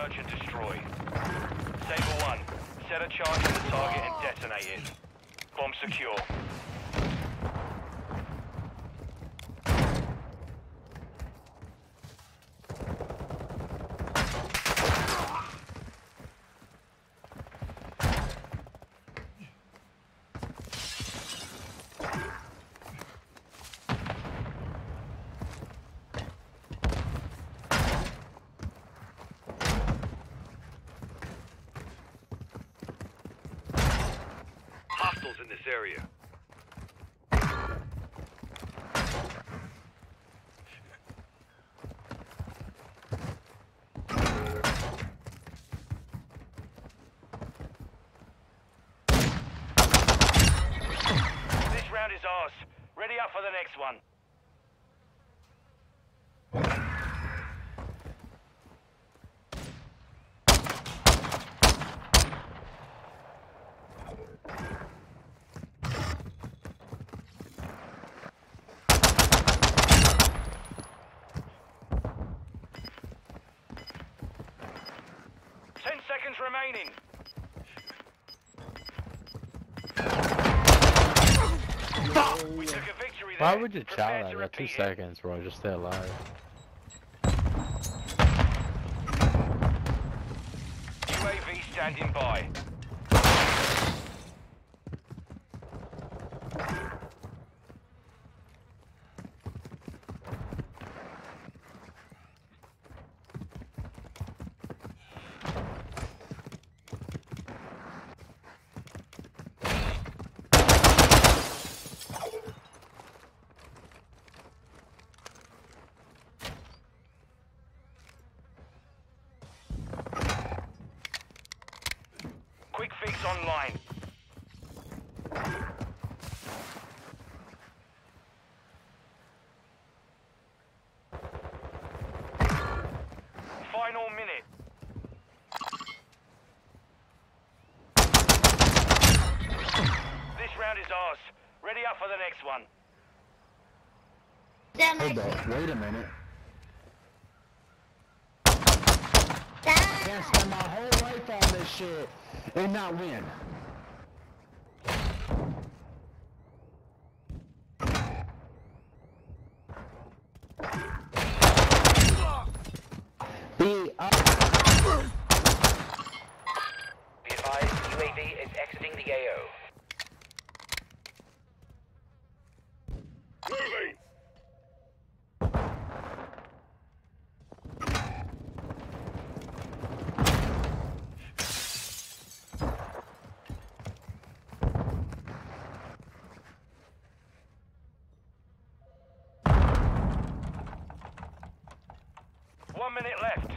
search and destroy. Saber 1, set a charge on the target and detonate it. Bomb secure. In this area. This round is ours. Ready up for the next one. Ten seconds remaining. We took a victory there. Why would you Prepare chow that? Got two it. seconds, bro. Just stay alive. UAV standing by. Quick fix online. Final minute. This round is ours. Ready up for the next one. Hold up, wait a minute. Can't spend my whole life on this shit and not win. Be up. Be advised, UAV is exiting the AO. Moving. One minute left.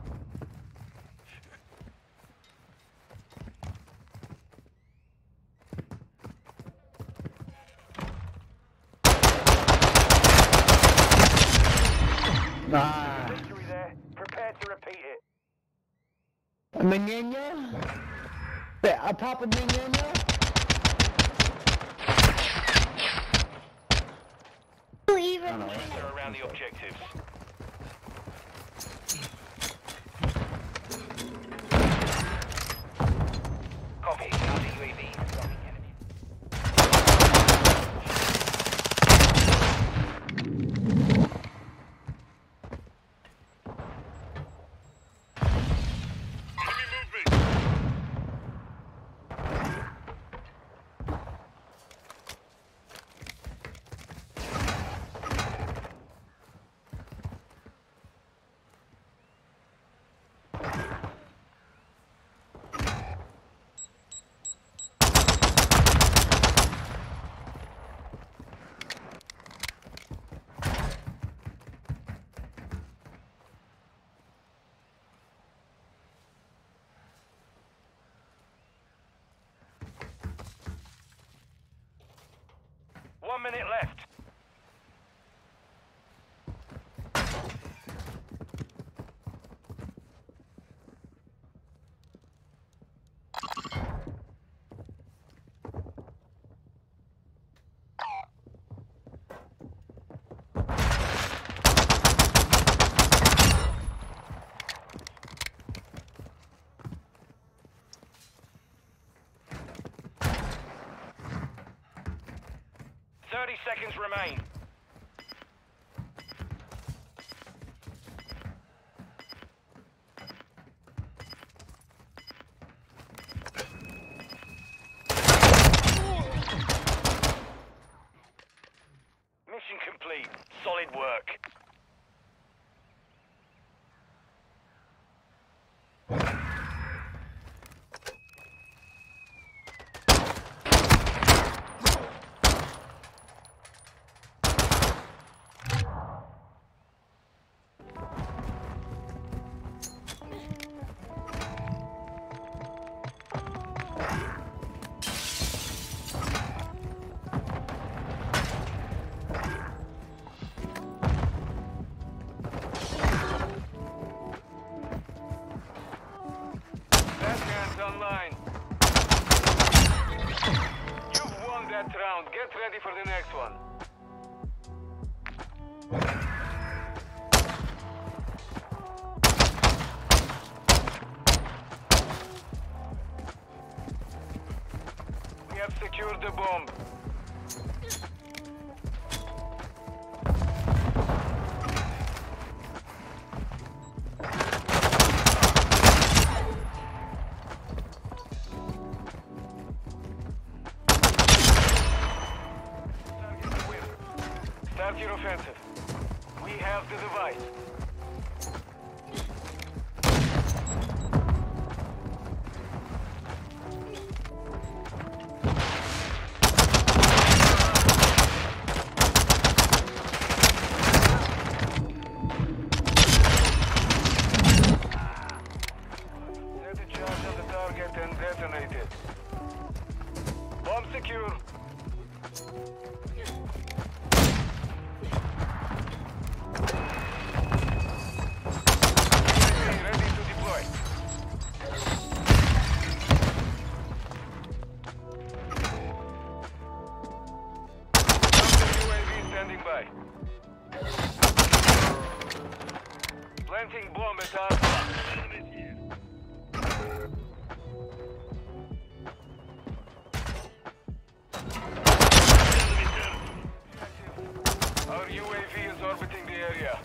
Ah. Victory there. Prepare to repeat it. Menino? Yeah, a Papa Menino? They're around the objectives. Thank you. Minute left. Seconds remain. Have secured the bomb. By. Planting bomb at. Our UAV is orbiting the area.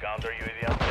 Counter UAV on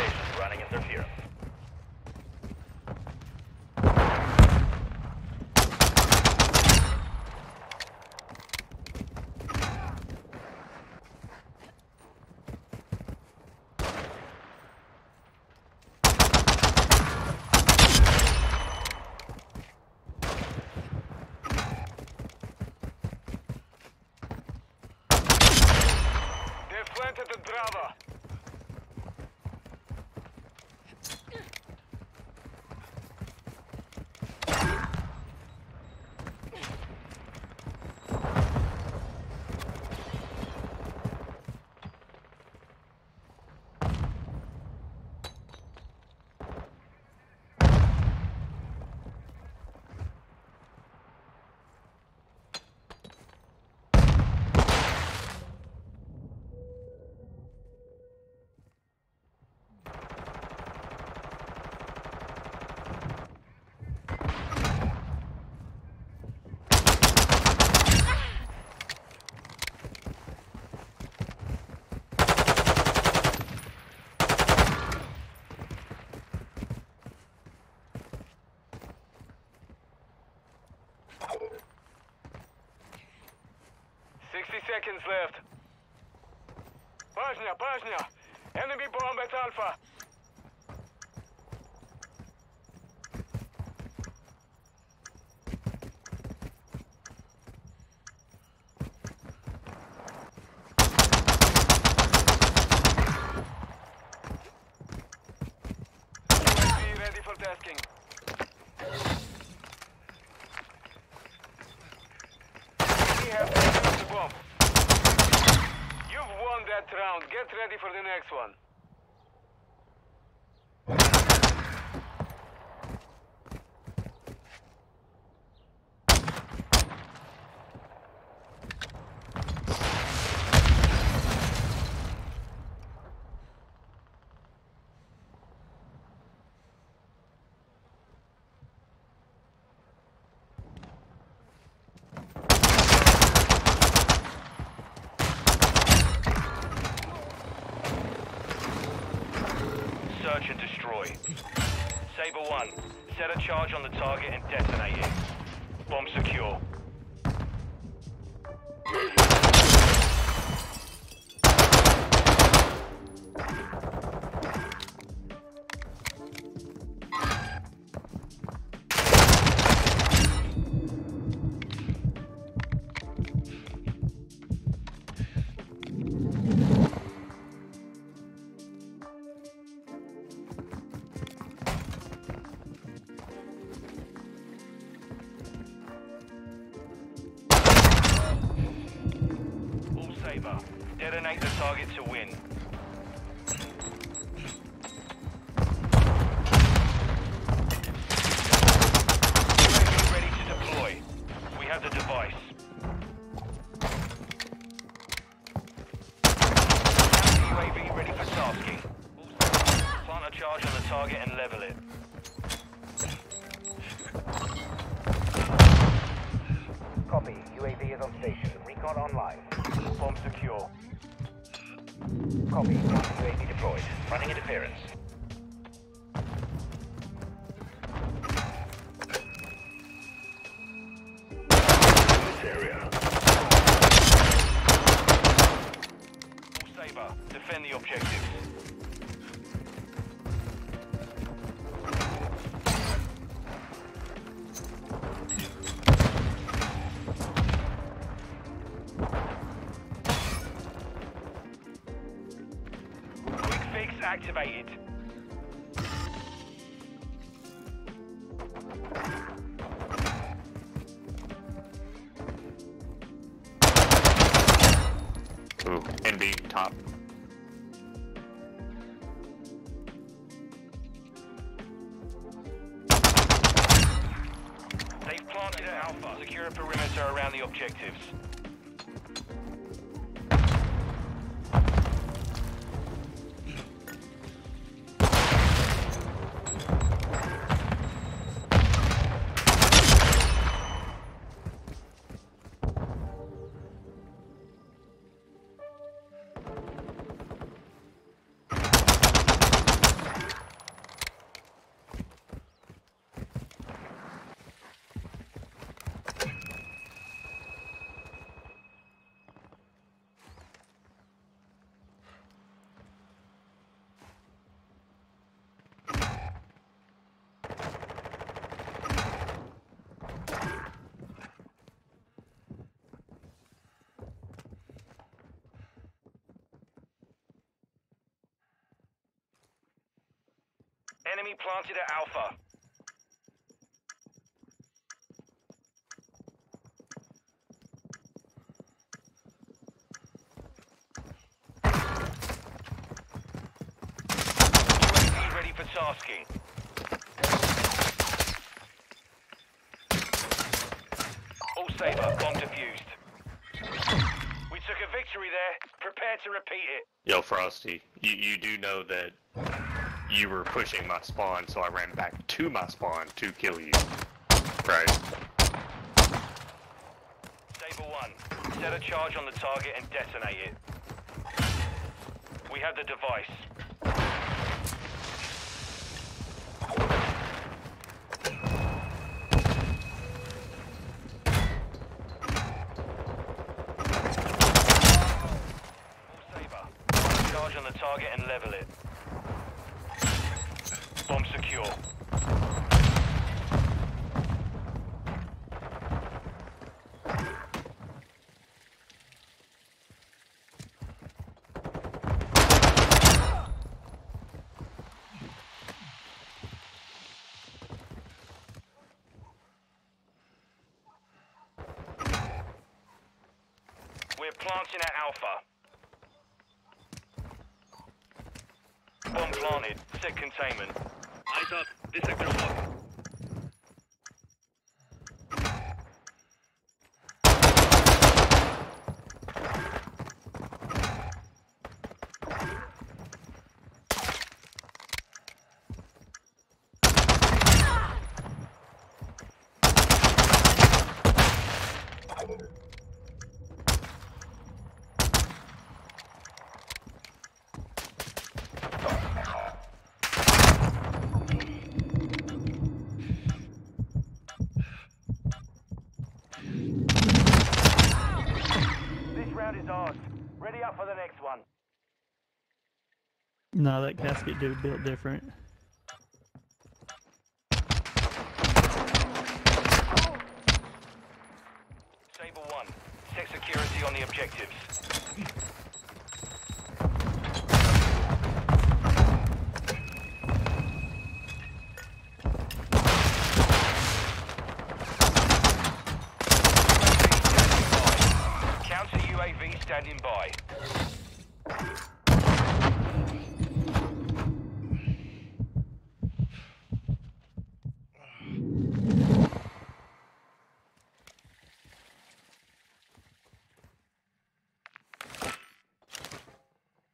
Bosnia. Enemy bomb at Alpha! Ready for the next one. Saber 1, set a charge on the target and detonate it. Bomb secure. Defend the objectives. Quick fix activated. Ooh, NB top. Enemy planted at Alpha. UAV ready for tasking. All Saber, bomb defused. We took a victory there. Prepare to repeat it. Yo, Frosty, you, you do know that you were pushing my spawn, so I ran back to my spawn to kill you. Right. Saber 1, set a charge on the target and detonate it. We have the device. Charge on the target and level it. Secure. We're planting at Alpha. Bomb planted. Set containment. Up. This sector locked. No, that casket dude built different. Saber 1. Set security on the objectives. Counter UAV standing by.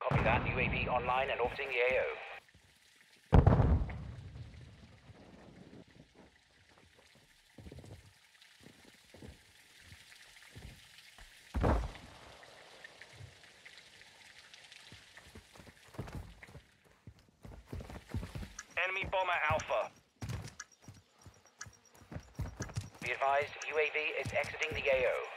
Copy that. UAV online and orbiting the AO. Enemy bomber Alpha. Be advised, UAV is exiting the AO.